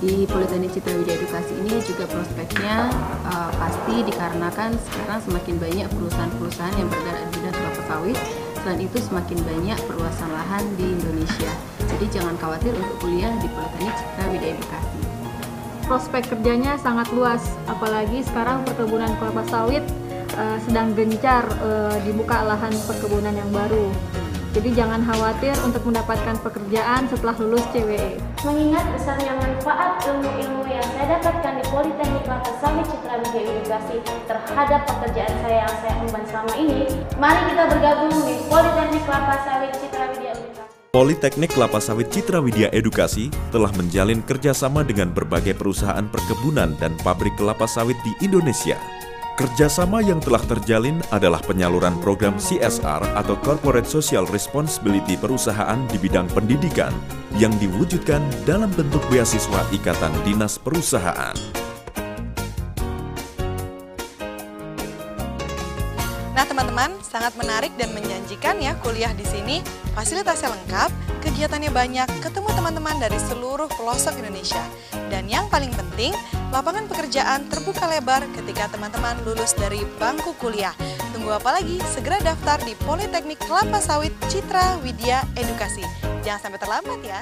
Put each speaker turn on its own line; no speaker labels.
Di Politeknik Citra Widya Edukasi ini juga prospeknya uh, pasti dikarenakan sekarang semakin banyak perusahaan-perusahaan yang bergerak di bidang kelapa sawit. Selain itu semakin banyak perluasan lahan di Indonesia. Jadi jangan khawatir untuk kuliah di Politeknik Citra Widya Edukasi.
Prospek kerjanya sangat luas, apalagi sekarang perkebunan kelapa sawit uh, sedang gencar uh, dibuka lahan perkebunan yang baru. Jadi jangan khawatir untuk mendapatkan pekerjaan setelah lulus CWE.
Mengingat besarnya manfaat ilmu-ilmu yang saya dapatkan di Politeknik Kelapa Sawit Citra Widya Edukasi terhadap pekerjaan saya yang saya emban selama ini, mari kita bergabung di Politeknik Kelapa Sawit Citra Widya Edukasi.
Politeknik Kelapa Sawit Citra Widya Edukasi telah menjalin kerjasama dengan berbagai perusahaan perkebunan dan pabrik kelapa sawit di Indonesia. Kerjasama yang telah terjalin adalah penyaluran program CSR atau Corporate Social Responsibility perusahaan di bidang pendidikan yang diwujudkan dalam bentuk beasiswa Ikatan Dinas Perusahaan.
Nah teman-teman, sangat menarik dan menjanjikan ya kuliah di sini. Fasilitasnya lengkap, kegiatannya banyak, ketemu teman-teman dari seluruh pelosok Indonesia. Dan yang paling penting, lapangan pekerjaan terbuka lebar ketika teman-teman lulus dari bangku kuliah. Tunggu apa lagi? Segera daftar di Politeknik Kelapa Sawit Citra Widya Edukasi. Jangan sampai terlambat ya.